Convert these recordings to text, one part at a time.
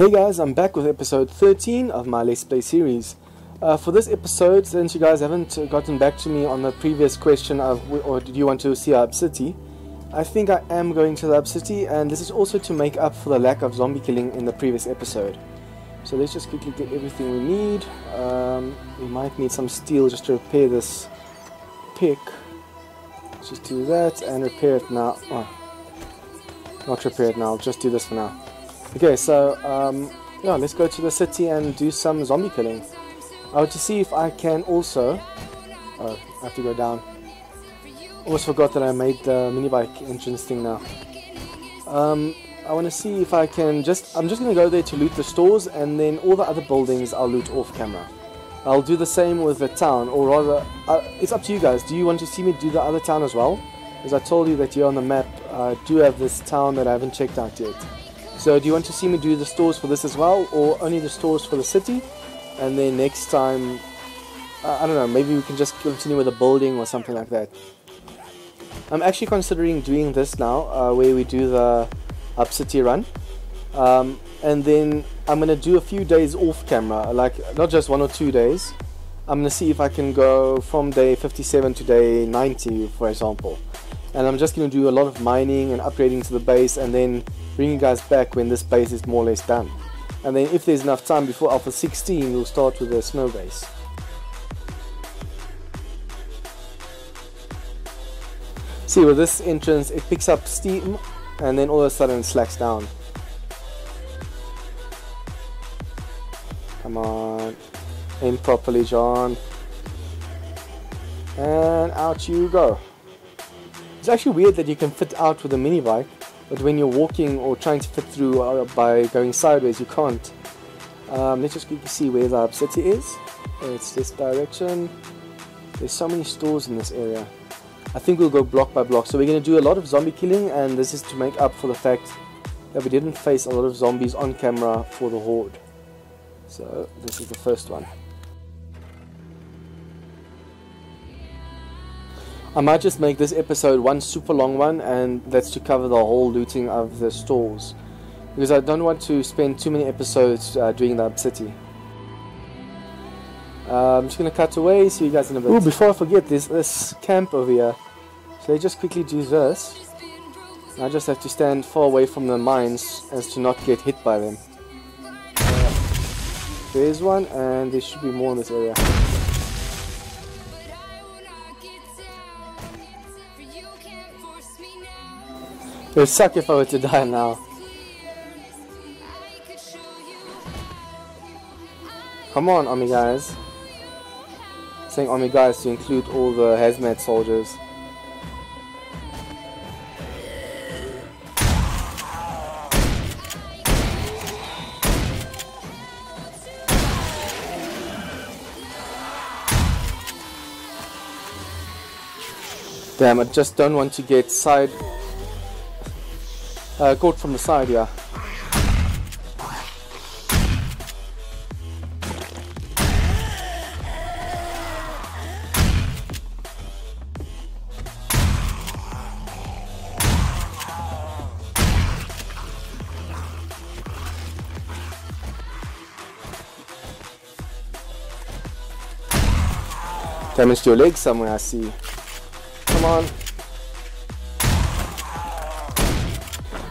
Hey guys, I'm back with episode 13 of my Let's Play series. Uh, for this episode, since you guys haven't gotten back to me on the previous question of or did you want to see Hub City, I think I am going to the Hub City and this is also to make up for the lack of zombie killing in the previous episode. So let's just quickly get everything we need. Um, we might need some steel just to repair this pick. Let's just do that and repair it now. Oh, not repair it now, just do this for now. Okay, so um, yeah, let's go to the city and do some zombie killing. I want to see if I can also. Oh, I have to go down. Almost forgot that I made the mini bike entrance thing now. Um, I want to see if I can just. I'm just going to go there to loot the stores, and then all the other buildings I'll loot off camera. I'll do the same with the town, or rather, uh, it's up to you guys. Do you want to see me do the other town as well? As I told you that here on the map, I do have this town that I haven't checked out yet. So do you want to see me do the stores for this as well or only the stores for the city? And then next time, I don't know, maybe we can just continue with the building or something like that. I'm actually considering doing this now uh, where we do the Hub City run. Um, and then I'm going to do a few days off camera, like not just one or two days. I'm going to see if I can go from day 57 to day 90, for example. And I'm just going to do a lot of mining and upgrading to the base and then bring you guys back when this base is more or less done. And then if there's enough time before Alpha 16, we'll start with the snow base. See, with this entrance, it picks up steam and then all of a sudden slacks down. Come on. Aim properly, John. And out you go. It's actually weird that you can fit out with a mini bike but when you're walking or trying to fit through uh, by going sideways you can't. Um, let's just quickly see where the City is. It's this direction. There's so many stores in this area. I think we'll go block by block. So we're going to do a lot of zombie killing and this is to make up for the fact that we didn't face a lot of zombies on camera for the horde. So this is the first one I might just make this episode one super long one and that's to cover the whole looting of the stores because I don't want to spend too many episodes uh, doing the City. Uh, I'm just to cut away, see you guys in a bit. Before I forget, there's this camp over here. So I just quickly do this. I just have to stand far away from the mines as to not get hit by them. Uh, there's one and there should be more in this area. It would suck if I were to die now. Come on, Army guys. Saying Army guys to include all the hazmat soldiers. Damn, I just don't want to get side uh, from the side, yeah. Damage your leg somewhere, I see. Come on.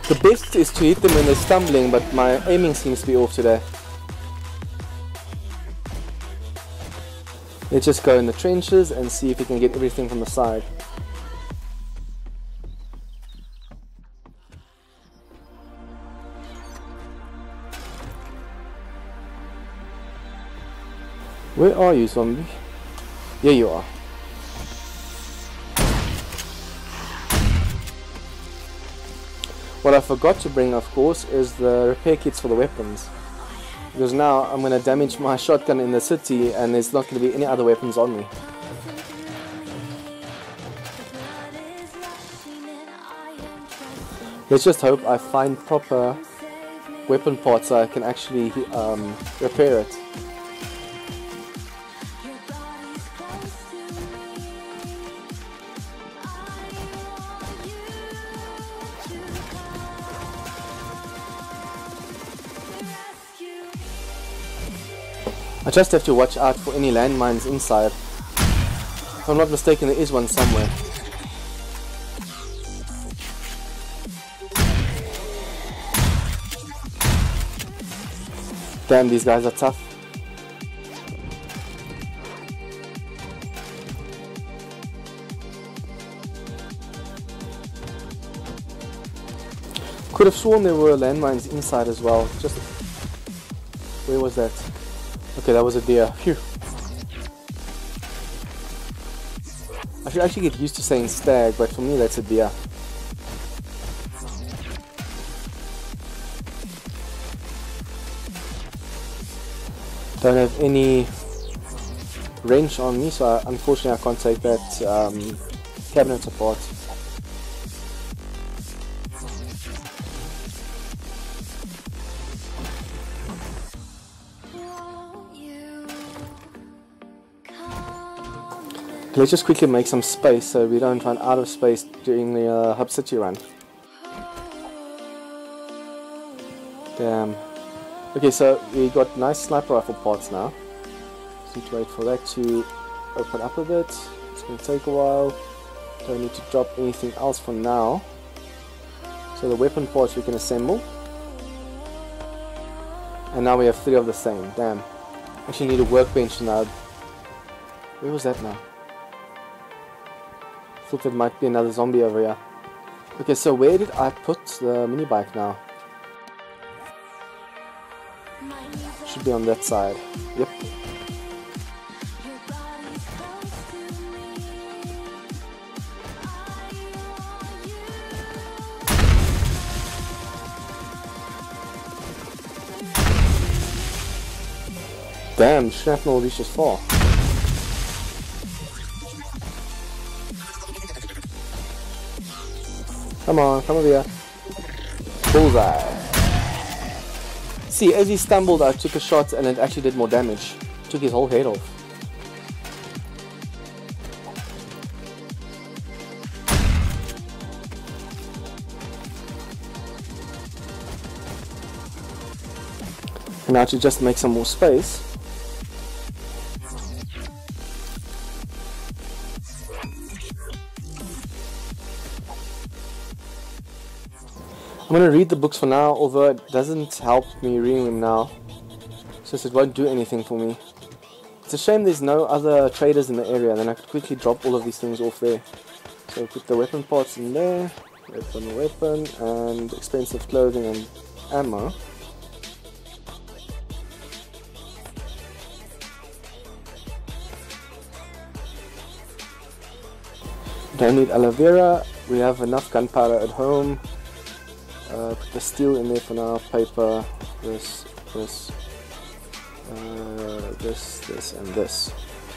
The best is to hit them when they're stumbling, but my aiming seems to be off today. Let's just go in the trenches and see if we can get everything from the side. Where are you, zombie? Here you are. What I forgot to bring, of course, is the repair kits for the weapons. Because now I'm going to damage my shotgun in the city and there's not going to be any other weapons on me. Let's just hope I find proper weapon parts so I can actually um, repair it. I just have to watch out for any landmines inside. If I'm not mistaken, there is one somewhere. Damn, these guys are tough. Could have sworn there were landmines inside as well. Just where was that? Okay, that was a deer. Phew. I should actually get used to saying stag, but for me that's a deer. Don't have any wrench on me, so I, unfortunately I can't take that um, cabinet apart. Let's just quickly make some space so we don't run out of space during the uh, Hub City run. Damn. Okay, so we got nice sniper rifle parts now. Just need to wait for that to open up a bit. It's going to take a while. Don't need to drop anything else for now. So the weapon parts we can assemble. And now we have three of the same. Damn. Actually need a workbench now. Where was that now? Thought there might be another zombie over here. Okay, so where did I put the mini bike now? Should be on that side. Yep. Damn, shrapnel reaches far. Come on, come over here. Bullseye. See, as he stumbled, I took a shot and it actually did more damage. Took his whole head off. And now to just make some more space. I'm gonna read the books for now, although it doesn't help me reading them now. Since it won't do anything for me. It's a shame there's no other traders in the area, then I could quickly drop all of these things off there. So put the weapon parts in there, weapon, weapon, and expensive clothing and ammo. Don't need aloe vera, we have enough gunpowder at home. Uh, put the steel in there for now, paper, this, this, uh, this, this, and this.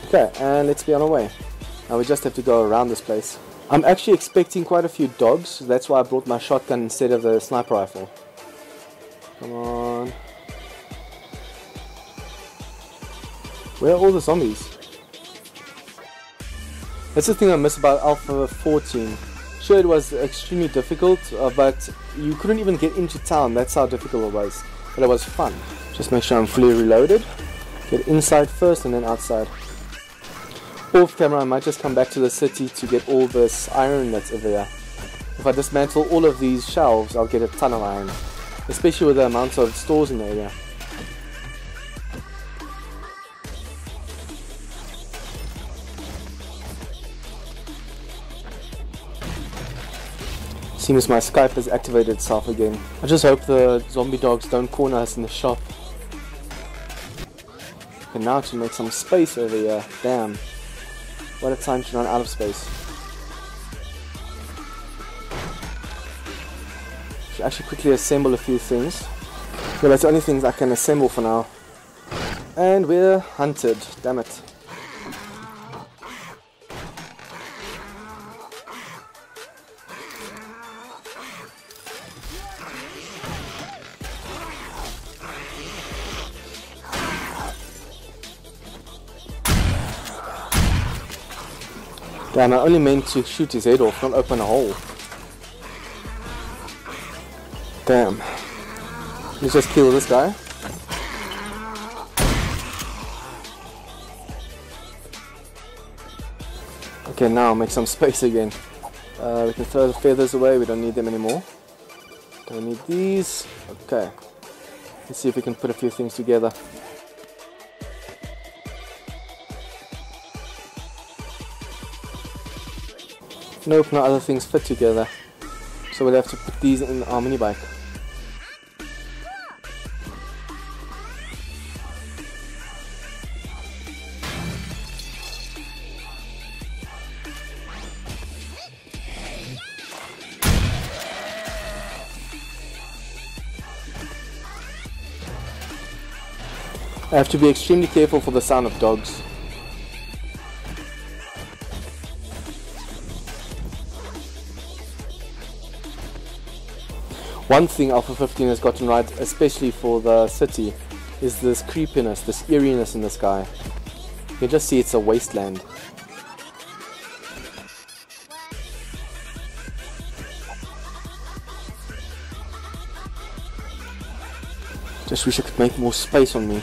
Okay, and let's be on our way. Now we just have to go around this place. I'm actually expecting quite a few dogs, that's why I brought my shotgun instead of the sniper rifle. Come on. Where are all the zombies? That's the thing I miss about Alpha 14 Sure, it was extremely difficult, uh, but you couldn't even get into town. That's how difficult it was. But it was fun. Just make sure I'm fully reloaded. Get inside first and then outside. Off camera, I might just come back to the city to get all this iron that's over there. If I dismantle all of these shelves, I'll get a ton of iron. Especially with the amount of stores in the area. Seems my Skype has activated itself again. I just hope the zombie dogs don't corner us in the shop. And now to make some space over here. Damn. What a time to run out of space. Should actually quickly assemble a few things. Well, that's the only things I can assemble for now. And we're hunted. Damn it. Damn, I only meant to shoot his head off, not open a hole. Damn. Let's just kill this guy. Okay, now make some space again. Uh, we can throw the feathers away, we don't need them anymore. Don't need these. Okay. Let's see if we can put a few things together. Nope, no other things fit together. So we'll have to put these in our mini bike. I have to be extremely careful for the sound of dogs. One thing Alpha 15 has gotten right, especially for the city, is this creepiness, this eeriness in the sky. You can just see it's a wasteland. Just wish I could make more space on me.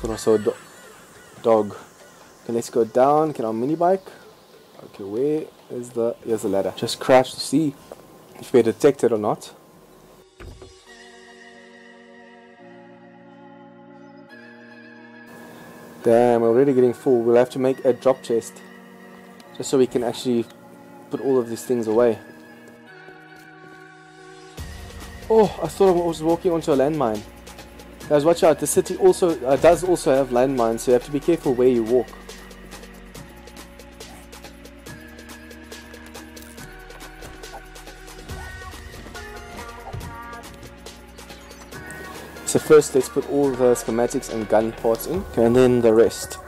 Thought I saw a do dog. Okay, let's go down. Get our mini bike. Okay, where is the? Here's the ladder. Just crash to see if we're detected or not. Damn, we're already getting full. We'll have to make a drop chest. Just so we can actually put all of these things away. Oh, I thought I was walking onto a landmine. Guys, watch out. The city also uh, does also have landmines, so you have to be careful where you walk. First let's put all the schematics and gun parts in, and then the rest.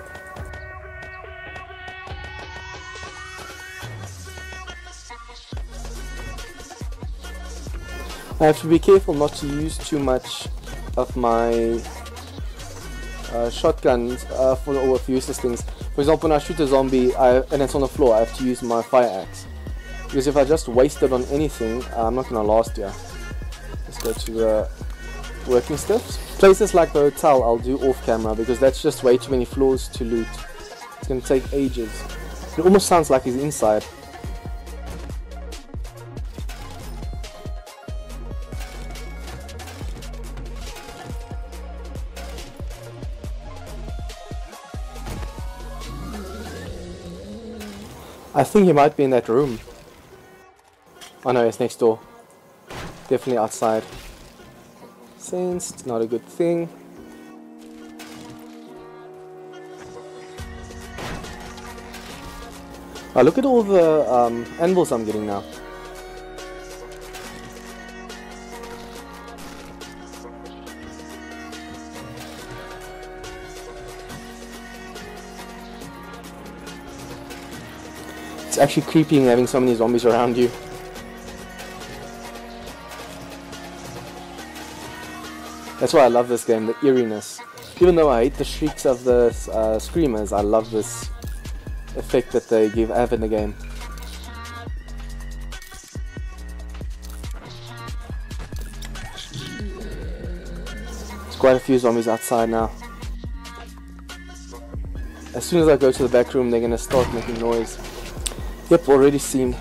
I have to be careful not to use too much of my uh, shotguns uh, for all of useless things. For example, when I shoot a zombie I, and it's on the floor, I have to use my fire axe. Because if I just waste it on anything, uh, I'm not gonna last here. Let's go to the working stuff. Places like the hotel I'll do off camera because that's just way too many floors to loot. It's gonna take ages. It almost sounds like he's inside. I think he might be in that room. Oh no, it's next door. Definitely outside. Sensed, not a good thing. Oh, look at all the um, anvils I'm getting now. It's actually creepy having so many zombies around you. That's why I love this game, the eeriness. Even though I hate the shrieks of the uh, screamers, I love this effect that they give have in the game. There's quite a few zombies outside now. As soon as I go to the back room, they're gonna start making noise. Yep, already seen.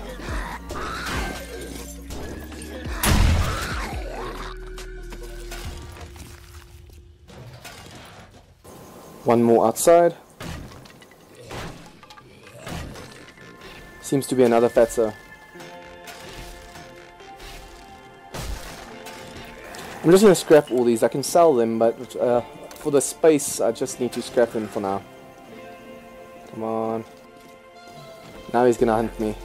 One more outside. Seems to be another fatso. I'm just to scrap all these. I can sell them, but uh, for the space, I just need to scrap them for now. Come on. Now he's gonna hunt me.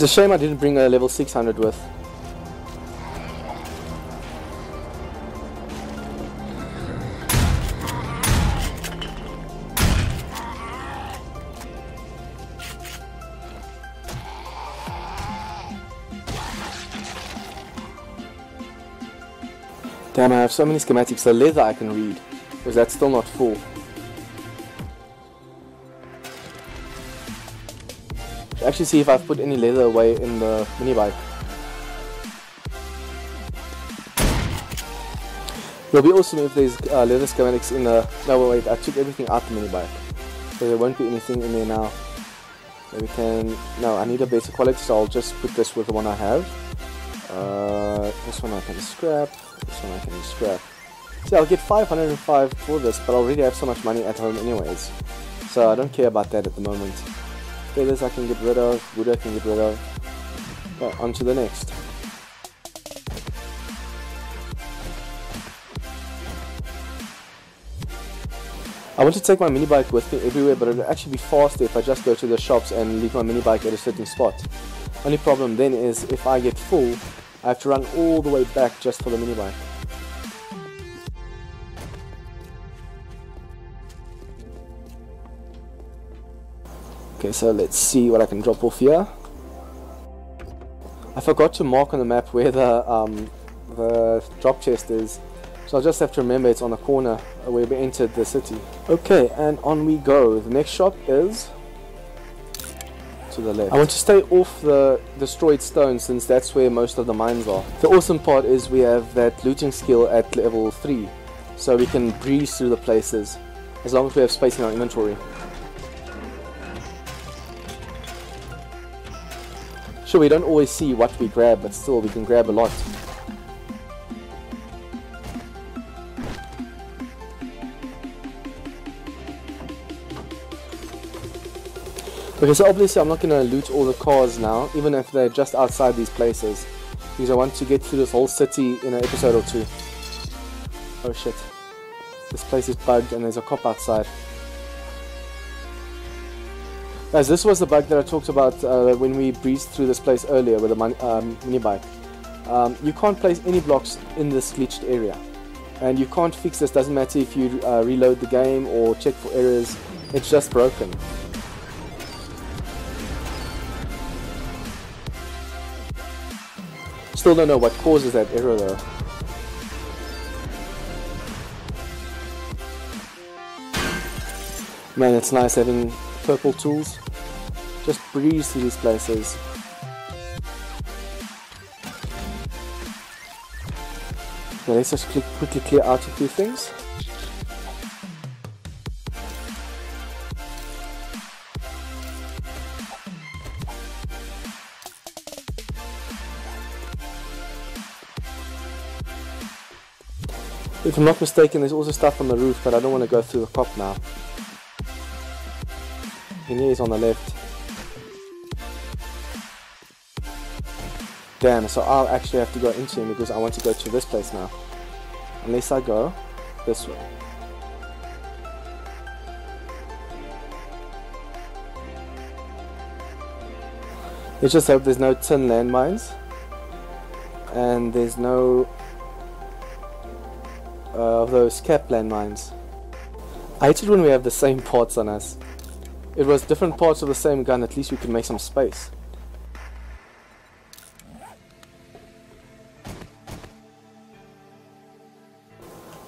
It's a shame I didn't bring a level 600 with. Damn, I have so many schematics. The leather I can read. Because that's still not full. actually see if I've put any leather away in the mini bike. It'll be awesome if there's uh, leather schematics in the... No, wait, I took everything out the mini bike. So there won't be anything in there now. That we can... No, I need a better quality, so I'll just put this with the one I have. Uh, this one I can scrap. This one I can scrap. See, I'll get 505 for this, but I already have so much money at home anyways. So I don't care about that at the moment. Feathers I can get rid of, wood I can get rid of. Right, on to the next. I want to take my mini bike with me everywhere, but it would actually be faster if I just go to the shops and leave my mini bike at a certain spot. Only problem then is if I get full, I have to run all the way back just for the mini bike. Okay, so let's see what I can drop off here. I forgot to mark on the map where the um, the drop chest is, so I'll just have to remember it's on the corner where we entered the city. Okay, and on we go. The next shop is to the left. I want to stay off the destroyed stone since that's where most of the mines are. The awesome part is we have that looting skill at level 3, so we can breeze through the places as long as we have space in our inventory. Sure, we don't always see what we grab, but still we can grab a lot. Okay, so obviously I'm not going to loot all the cars now, even if they're just outside these places. Because I want to get through this whole city in an episode or two. Oh shit. This place is bugged and there's a cop outside. Guys, this was the bug that I talked about uh, when we breezed through this place earlier with the um, mini bike. Um, you can't place any blocks in this glitched area. And you can't fix this, doesn't matter if you uh, reload the game or check for errors, it's just broken. Still don't know what causes that error though. Man, it's nice having purple tools. Just breeze through these places. Let's just quickly clear out a few things. If I'm not mistaken, there's also stuff on the roof, but I don't want to go through the pop now. And he's on the left. Damn, so I'll actually have to go into him because I want to go to this place now. Unless I go this way. Let's just hope there's no tin landmines. And there's no uh, of those cap landmines. I hate it when we have the same parts on us it was different parts of the same gun, at least we could make some space.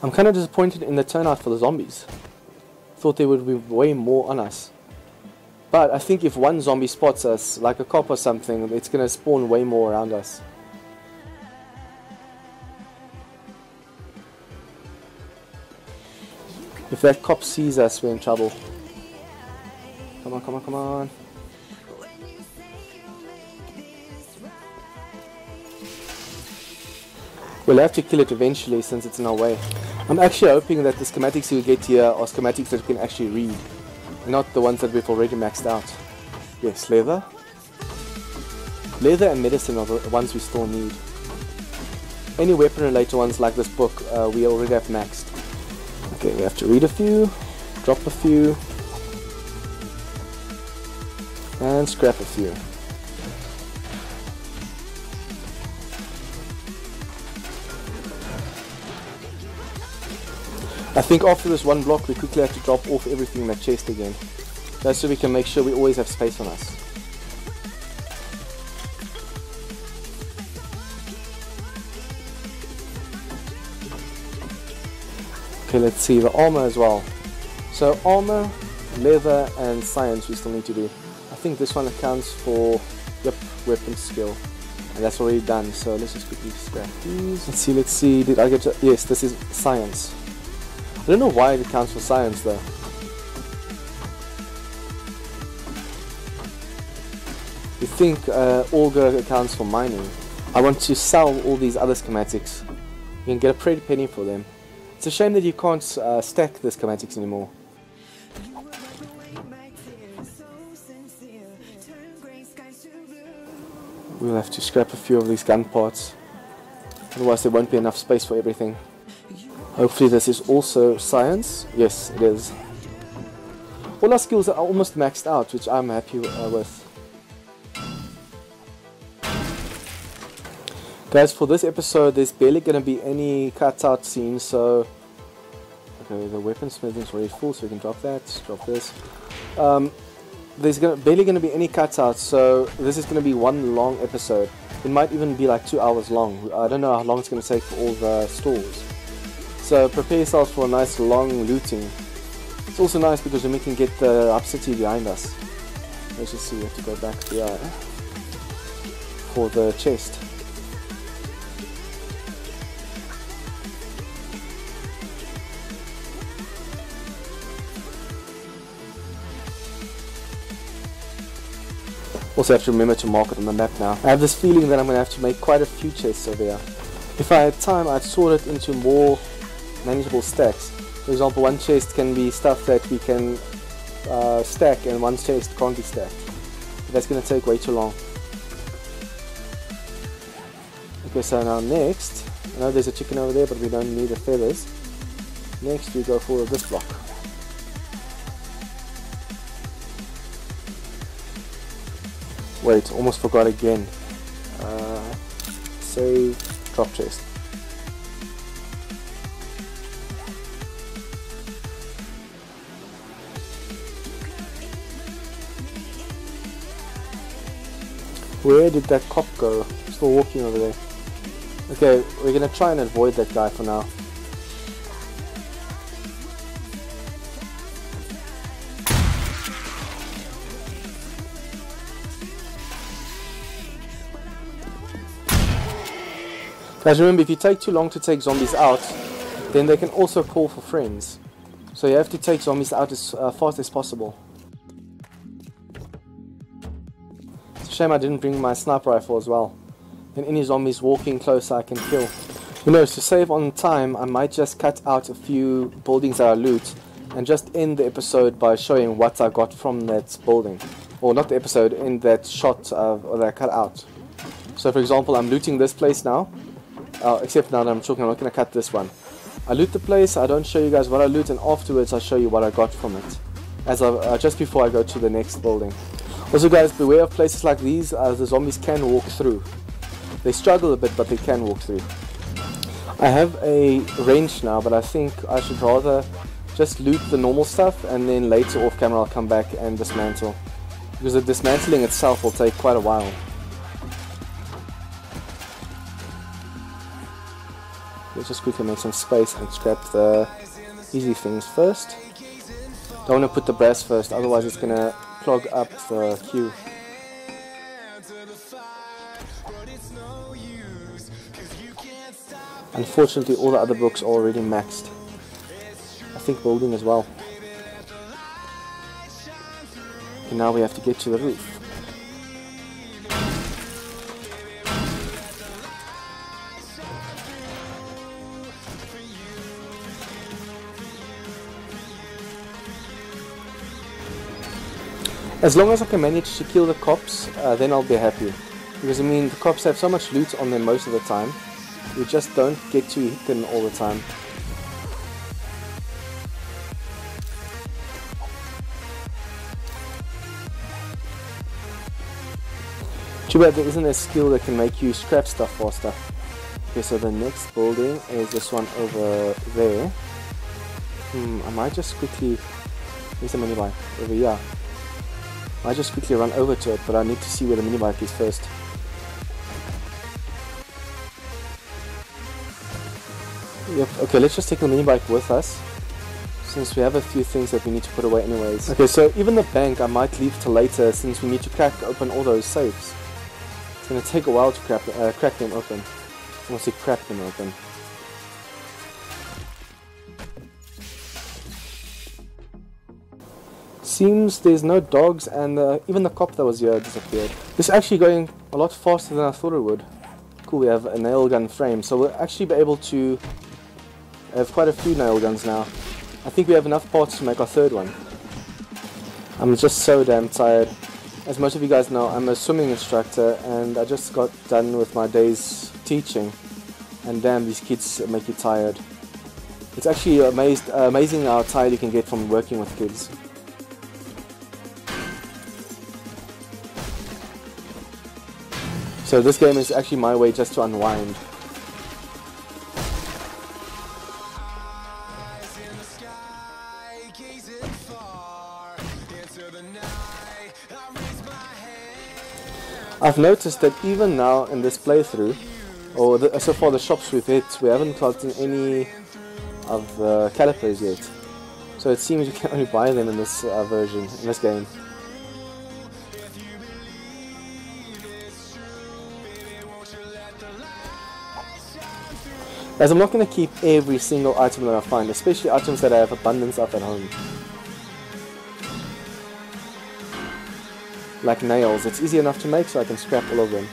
I'm kind of disappointed in the turnout for the zombies. Thought there would be way more on us. But I think if one zombie spots us, like a cop or something, it's to spawn way more around us. If that cop sees us, we're in trouble. Come on, come on, come on. We'll have to kill it eventually since it's in our way. I'm actually hoping that the schematics you get here are schematics that you can actually read. Not the ones that we've already maxed out. Yes, leather. Leather and medicine are the ones we still need. Any weapon related ones like this book uh, we already have maxed. Okay, we have to read a few, drop a few, and scrap a few. I think after this one block we quickly have to drop off everything in that chest again. That's so we can make sure we always have space on us. Okay, let's see the armor as well. So armor, leather and science we still need to do think this one accounts for, yep, weapon skill. and that's already done. So let's just quickly scrap these. Let's see, let's see. Did I get? Yes, this is science. I don't know why it counts for science though. You think uh, accounts for mining? I want to sell all these other schematics. You can get a pretty penny for them. It's a shame that you can't uh, stack the schematics anymore. We'll have to scrap a few of these gun parts. Otherwise there won't be enough space for everything. Hopefully this is also science. Yes, it is. All our skills are almost maxed out, which I'm happy uh, with. Guys, for this episode, there's barely going to be any cutout scenes, so... Okay, the is already full, so we can drop that, drop this. Um, there's gonna, barely going to be any cutouts, so this is going to be one long episode. It might even be like two hours long. I don't know how long it's going to take for all the stalls. So prepare yourselves for a nice long looting. It's also nice because we can get the Hub City behind us. Let's just see, we have to go back here for the chest. Also have to remember to mark it on the map now. I have this feeling that I'm going to have to make quite a few chests over here. If I had time, I'd sort it into more manageable stacks. For example, one chest can be stuff that we can uh, stack and one chest can't be stacked. But that's going to take way too long. Okay, so now next, I know there's a chicken over there, but we don't need the feathers. Next we go for this block. Wait, almost forgot again. Uh, save, drop chest. Where did that cop go? Still walking over there. Okay, we're gonna try and avoid that guy for now. Guys, remember, if you take too long to take zombies out, then they can also call for friends. So you have to take zombies out as uh, fast as possible. It's a shame I didn't bring my sniper rifle as well. Then any zombies walking closer I can kill. Who knows, to save on time, I might just cut out a few buildings that I loot and just end the episode by showing what I got from that building. Or not the episode, in that shot of, that I cut out. So for example, I'm looting this place now uh, except now that I'm talking, I'm not going to cut this one. I loot the place, I don't show you guys what I loot, and afterwards I show you what I got from it. As I, uh, just before I go to the next building. Also guys, beware of places like these, as the zombies can walk through. They struggle a bit, but they can walk through. I have a wrench now, but I think I should rather just loot the normal stuff, and then later off camera I'll come back and dismantle. Because the dismantling itself will take quite a while. Let's just quickly make some space and scrap the easy things first. Don't want to put the brass first, otherwise it's going to clog up the queue. Unfortunately, all the other books are already maxed. I think building as well. And now we have to get to the roof. As long as I can manage to kill the cops, uh, then I'll be happy. Because I mean, the cops have so much loot on them most of the time. You just don't get to hit them all the time. Too bad there isn't a skill that can make you scrap stuff faster. Okay, so the next building is this one over there. Hmm, I might just quickly... Where's the mini bike? Over here. I just quickly run over to it, but I need to see where the minibike is first. Yep, okay, let's just take the minibike with us, since we have a few things that we need to put away anyways. Okay, so even the bank I might leave till later, since we need to crack open all those safes. It's gonna take a while to crack, uh, crack them open. I want to crack them open. Seems there's no dogs and uh, even the cop that was here disappeared. This is actually going a lot faster than I thought it would. Cool, we have a nail gun frame, so we'll actually be able to have quite a few nail guns now. I think we have enough parts to make our third one. I'm just so damn tired. As most of you guys know, I'm a swimming instructor and I just got done with my day's teaching. And damn, these kids make you tired. It's actually amazed, uh, amazing how tired you can get from working with kids. So this game is actually my way just to unwind. I've noticed that even now in this playthrough, or the, so far the shops we've hit, we haven't gotten any of the calipers yet. So it seems you can only buy them in this uh, version, in this game. As I'm not going to keep every single item that I find, especially items that I have abundance of at home. like nails. It's easy enough to make so I can scrap all of them.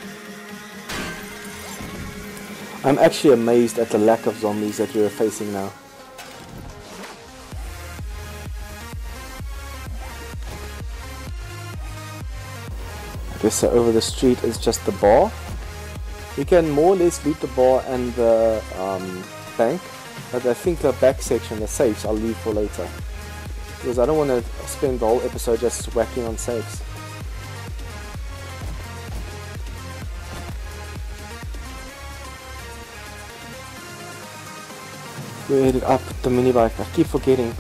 I'm actually amazed at the lack of zombies that we're facing now. Okay, so over the street is just the bar. We can more or less loot the bar and the um, bank, but I think the back section, the safes, I'll leave for later. Because I don't want to spend the whole episode just whacking on safes. We're I up the mini bike? I keep forgetting.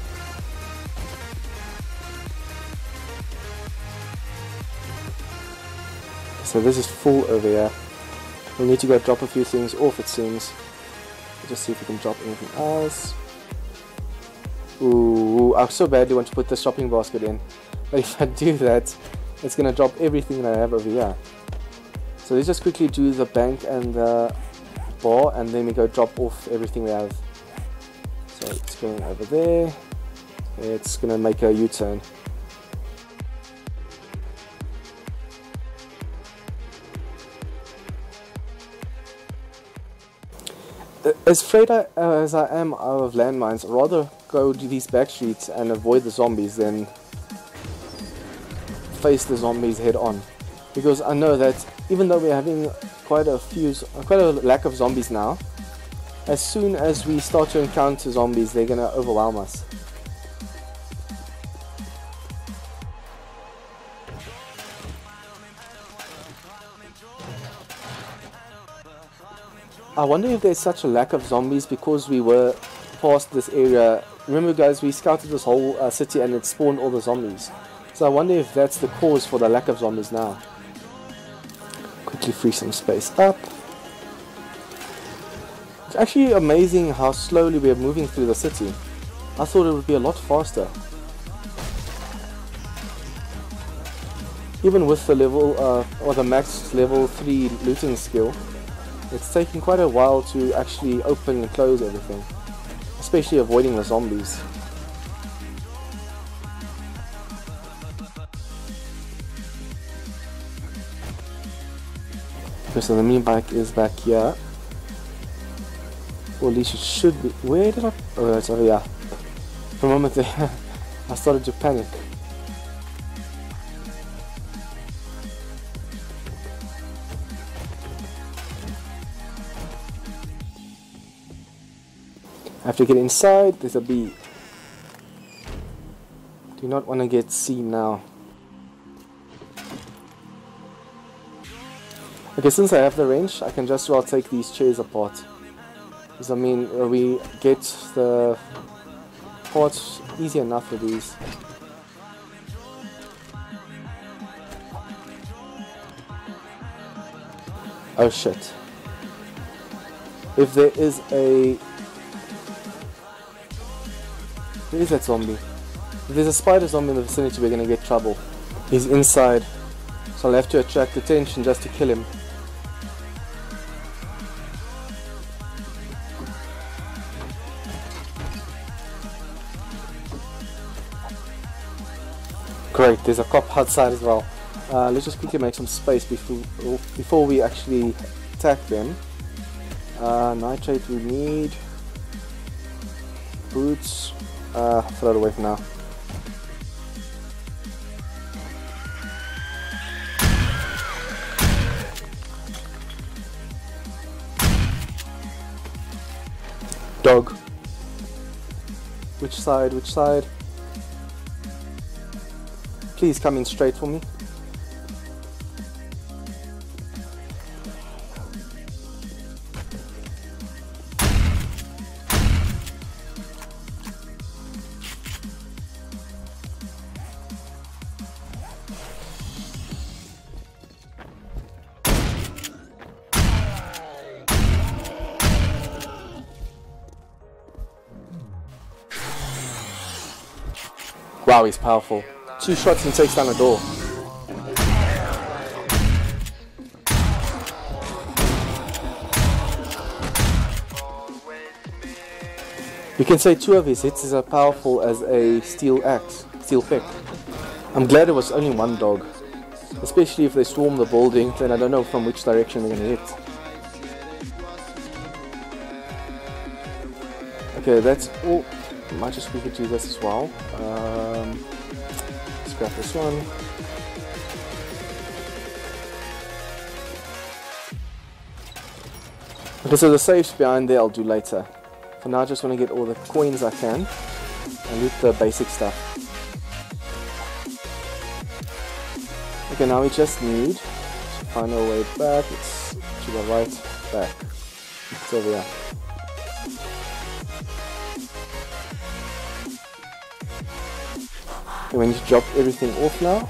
So this is full over here. We'll need to go drop a few things off it seems. just see if we can drop anything else. Ooh, I so badly want to put the shopping basket in. But if I do that, it's gonna drop everything that I have over here. So let's just quickly do the bank and the bar and then we go drop off everything we have. So it's going over there. It's going to make a U-turn. As afraid uh, as I am of landmines, I'd rather go to these back streets and avoid the zombies than face the zombies head on. Because I know that even though we're having quite a few, quite a lack of zombies now, as soon as we start to encounter zombies, they're gonna overwhelm us. I wonder if there's such a lack of zombies because we were past this area. Remember guys, we scouted this whole uh, city and it spawned all the zombies. So I wonder if that's the cause for the lack of zombies now. Quickly free some space up. It's actually amazing how slowly we are moving through the city. I thought it would be a lot faster. Even with the level, uh, or the max level 3 looting skill, it's taking quite a while to actually open and close everything. Especially avoiding the zombies. Okay, so the mini bike is back here. Or at least it should be. Where did I? Oh, it's over here. For a moment there, I started to panic. Have to get inside. There's a bee. Do not want to get seen now. Okay, since I have the wrench, I can just well take these chairs apart. Because I mean, uh, we get the ports easy enough with these. Oh shit. If there is a... There is that zombie. If there's a spider zombie in the vicinity, we're gonna get trouble. He's inside, so I'll have to attract attention just to kill him. Great, there's a cop outside as well. Uh, let's just quickly make some space before before we actually attack them. Uh, nitrate we need. Boots. Uh, throw it away for now. Dog. Which side? Which side? Please come in straight for me. Wow, he's powerful. Two shots and takes down a door. You can say two of his hits is as powerful as a steel axe, steel pick. I'm glad it was only one dog. Especially if they swarm the building, then I don't know from which direction they're gonna hit. Okay, that's all. Might just quickly do this as well. Let's grab this one. Okay, so the safes behind there I'll do later. For now I just want to get all the coins I can and loot the basic stuff. Okay, now we just need to find our way back. It's to the right back. It's over here. We need to drop everything off now.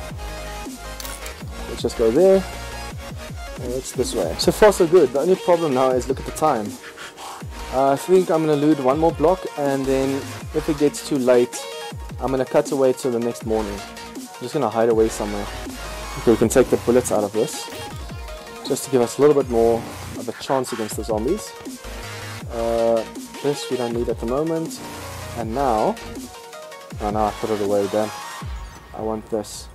Let's just go there. And it's this way. So far so good. The only problem now is look at the time. Uh, I think I'm going to loot one more block and then if it gets too late, I'm going to cut away till the next morning. I'm just going to hide away somewhere. Okay, we can take the bullets out of this. Just to give us a little bit more of a chance against the zombies. Uh, this we don't need at the moment. And now, oh no, I put it away then. I want this.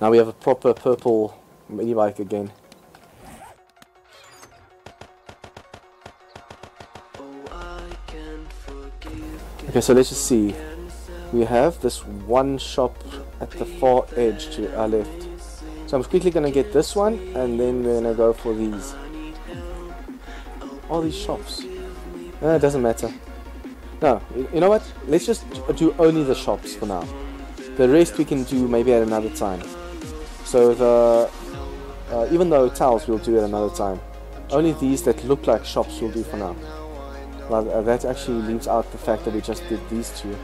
Now we have a proper purple mini bike again. Okay, so let's just see. We have this one shop at the far edge to our left. So I'm quickly gonna get this one and then we're gonna go for these. All these shops. Eh, it doesn't matter. No, you know what? Let's just do only the shops for now. The rest we can do maybe at another time. So the uh, even though towels we'll do at another time. Only these that look like shops we'll do for now. Well, uh, that actually leaves out the fact that we just did these two.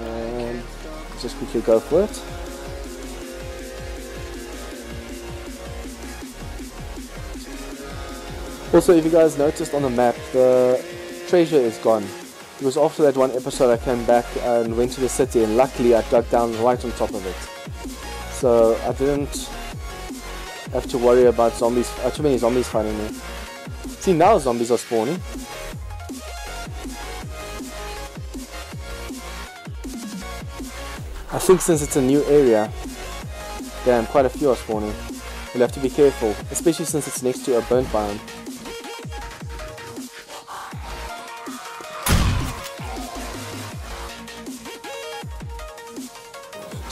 And just quickly go for it. Also, if you guys noticed on the map, the treasure is gone. It was after that one episode I came back and went to the city and luckily I dug down right on top of it. So I didn't have to worry about zombies, uh, too many zombies finding me. See now zombies are spawning. I think since it's a new area, damn, quite a few are spawning. We'll have to be careful, especially since it's next to a burnt biome.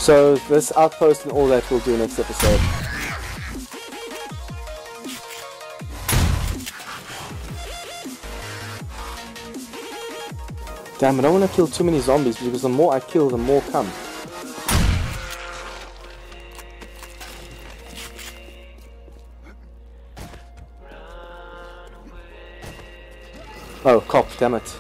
So this outpost and all that we'll do next episode. Damn, I don't want to kill too many zombies because the more I kill, the more come. Oh, cop, damn it.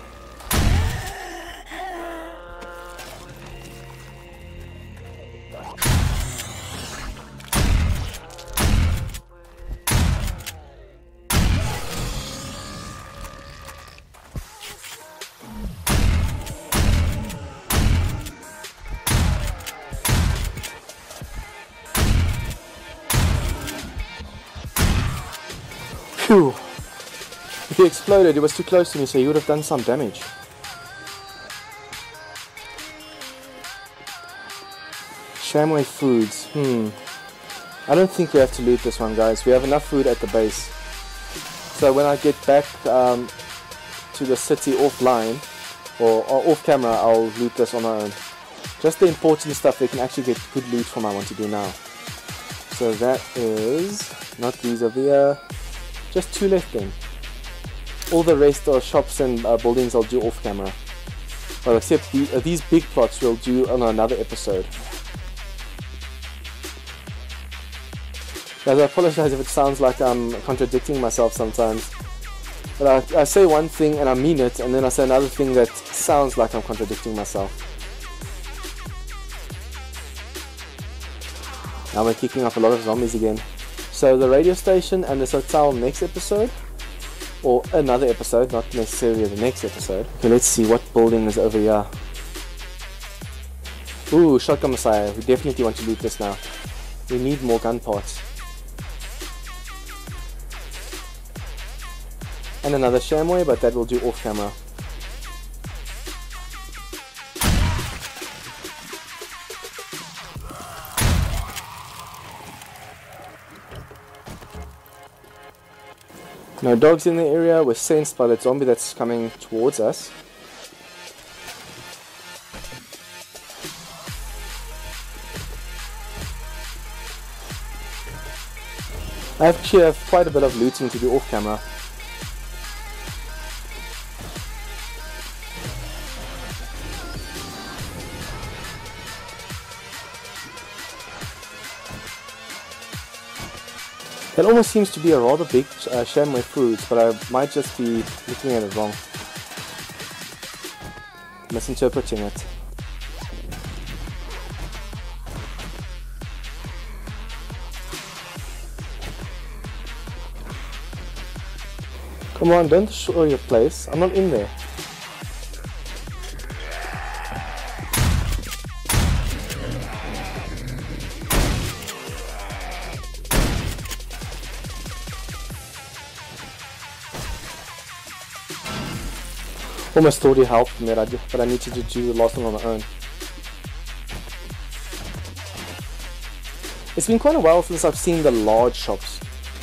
Phew. If he exploded, it was too close to me, so he would have done some damage. Shamway Foods. Hmm. I don't think we have to loot this one, guys. We have enough food at the base. So when I get back um, to the city offline, or, or off camera, I'll loot this on my own. Just the important stuff they can actually get good loot from I want to do now. So that is not these over here. Just two left then. All the rest are shops and uh, buildings I'll do off camera. Well, except the, uh, these big plots we'll do on another episode. Guys, I apologize if it sounds like I'm contradicting myself sometimes. But I, I say one thing and I mean it, and then I say another thing that sounds like I'm contradicting myself. Now we're kicking off a lot of zombies again. So the radio station and this hotel next episode, or another episode, not necessarily the next episode. Okay, let's see what building is over here. Ooh, Shotgun Messiah. We definitely want to loot this now. We need more gun parts. and another Shamway, but that will do off camera. No dogs in the area, we're sensed by the zombie that's coming towards us. I actually have quite a bit of looting to do off camera. That almost seems to be a rather big uh, Shamway Foods, but I might just be looking at it wrong. Misinterpreting it. Come on, don't show your place. I'm not in there. Almost he helped me, but I needed to do the last one on my own. It's been quite a while since I've seen the large shops.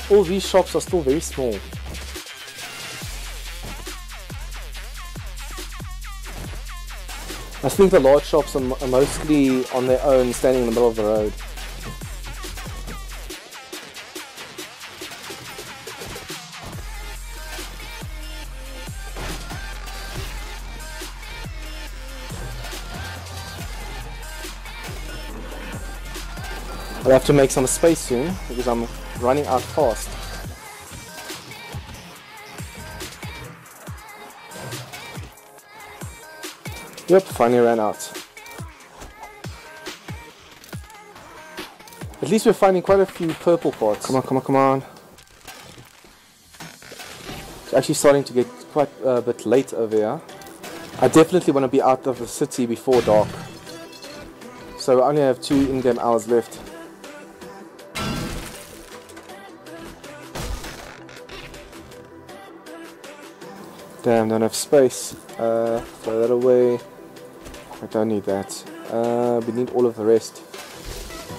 All these shops are still very small. I think the large shops are mostly on their own, standing in the middle of the road. I'll have to make some space soon because I'm running out fast. Yep, finally ran out. At least we're finding quite a few purple parts. Come on, come on, come on. It's actually starting to get quite a bit late over here. I definitely want to be out of the city before dark. So I only have two in-game hours left. Damn, don't have space. Uh, throw that away. I don't need that. Uh, we need all of the rest.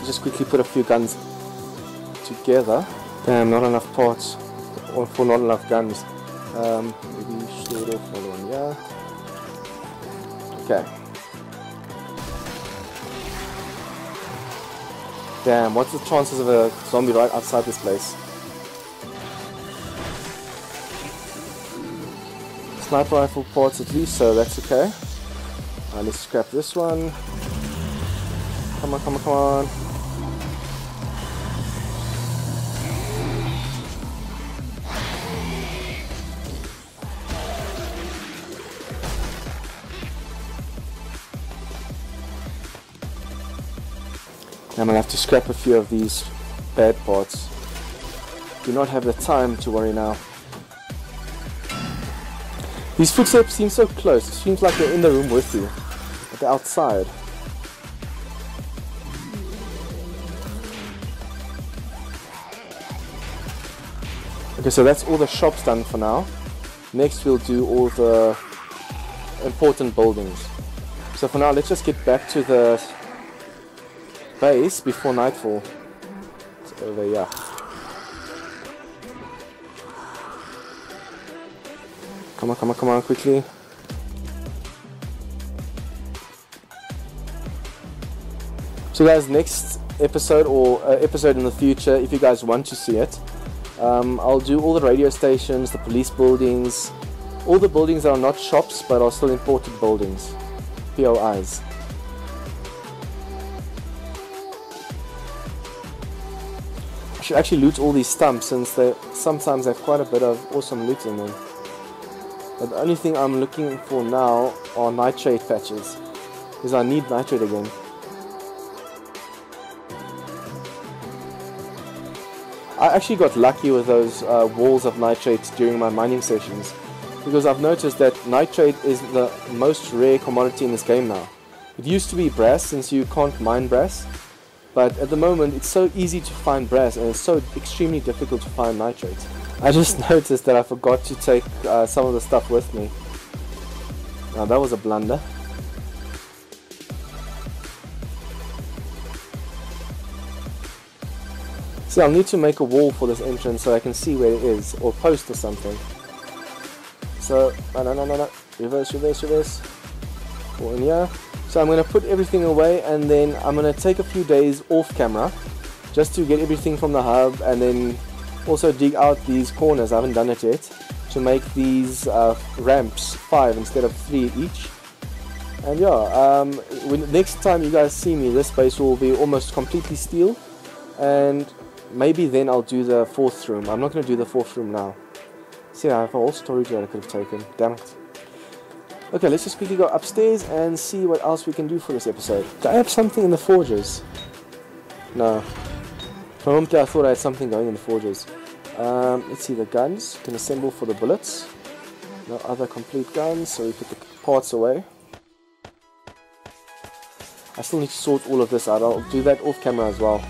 Just quickly put a few guns together. Damn, not enough parts. Or for not enough guns. Um, maybe sort of another one, yeah. Okay. Damn, what's the chances of a zombie right outside this place? Sniper rifle parts at least, so that's okay. Uh, let's scrap this one. Come on, come on, come on. I'm gonna have to scrap a few of these bad parts. Do not have the time to worry now. These footsteps seem so close. It seems like they're in the room with you, but they're outside. Okay, so that's all the shops done for now. Next we'll do all the important buildings. So for now, let's just get back to the base before nightfall. It's over here. Come on, come on, come on, quickly. So guys, next episode or uh, episode in the future, if you guys want to see it, um, I'll do all the radio stations, the police buildings, all the buildings that are not shops but are still important buildings, POIs. I should actually loot all these stumps since they sometimes have quite a bit of awesome loot in them. But the only thing I'm looking for now are nitrate patches. Because I need nitrate again. I actually got lucky with those uh, walls of nitrate during my mining sessions. Because I've noticed that nitrate is the most rare commodity in this game now. It used to be brass since you can't mine brass. But at the moment it's so easy to find brass and it's so extremely difficult to find nitrate. I just noticed that I forgot to take uh, some of the stuff with me. Now that was a blunder. See, I'll need to make a wall for this entrance so I can see where it is, or post or something. So, no, no, no, no, no, reverse, reverse, reverse. Go in here. So I'm going to put everything away and then I'm going to take a few days off camera just to get everything from the hub and then also dig out these corners, I haven't done it yet, to make these uh, ramps 5 instead of 3 each. And yeah, um, when, next time you guys see me, this space will be almost completely steel. And maybe then I'll do the fourth room. I'm not going to do the fourth room now. See, I have a whole storage that I could have taken. Damn it. Okay, let's just quickly go upstairs and see what else we can do for this episode. Do I have something in the forges? No. Moment I thought I had something going in the forges. Um, let's see the guns. Can assemble for the bullets. No other complete guns, so we put the parts away. I still need to sort all of this out. I'll do that off camera as well.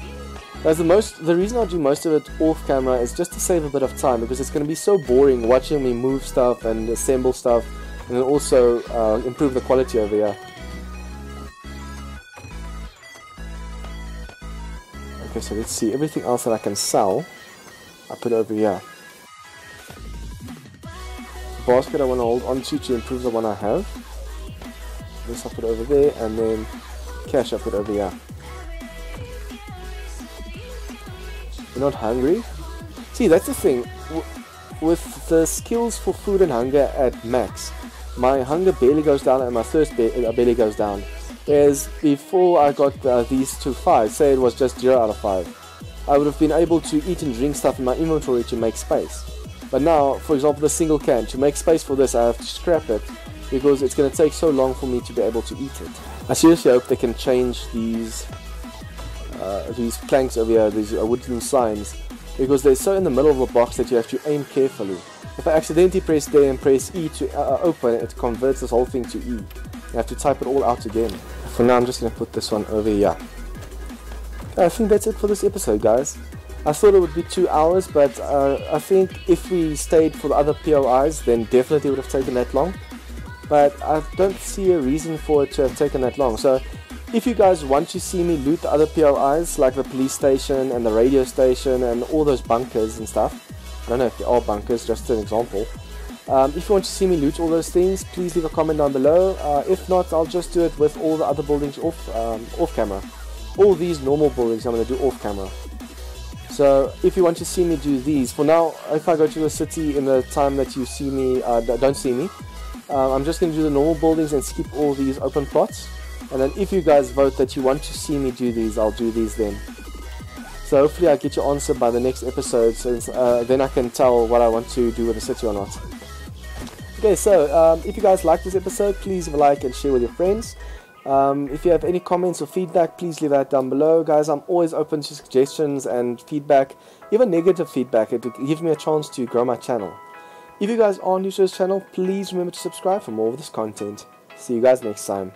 As the most, the reason I do most of it off camera is just to save a bit of time because it's going to be so boring watching me move stuff and assemble stuff, and then also uh, improve the quality over here. Okay, so let's see. Everything else that I can sell, I put over here. Basket I want to hold onto to improve the one I have. This I put over there, and then cash I put over here. You're not hungry? See, that's the thing. with the skills for food and hunger at max, my hunger barely goes down and my thirst uh, barely goes down is before I got uh, these to 5, say it was just 0 out of 5, I would have been able to eat and drink stuff in my inventory to make space. But now, for example, the single can, to make space for this I have to scrap it because it's going to take so long for me to be able to eat it. I seriously hope they can change these uh, these planks over here, these uh, wooden signs, because they're so in the middle of the box that you have to aim carefully. If I accidentally press there and press E to uh, open, it converts this whole thing to E. You have to type it all out again. For now, I'm just going to put this one over here. I think that's it for this episode, guys. I thought it would be two hours, but uh, I think if we stayed for the other POIs, then definitely would have taken that long. But I don't see a reason for it to have taken that long. So if you guys want to see me loot the other POIs, like the police station and the radio station and all those bunkers and stuff, I don't know if they are bunkers, just an example, um, if you want to see me loot all those things, please leave a comment down below. Uh, if not, I'll just do it with all the other buildings off, um, off camera. All these normal buildings I'm going to do off camera. So if you want to see me do these, for now, if I go to the city in the time that you see me, uh, don't see me, uh, I'm just going to do the normal buildings and skip all these open plots. And then if you guys vote that you want to see me do these, I'll do these then. So hopefully I get your answer by the next episode, since uh, then I can tell what I want to do with the city or not. Okay, so um, if you guys like this episode, please like and share with your friends. Um, if you have any comments or feedback, please leave that down below. Guys, I'm always open to suggestions and feedback, even negative feedback. It gives me a chance to grow my channel. If you guys are new to this channel, please remember to subscribe for more of this content. See you guys next time.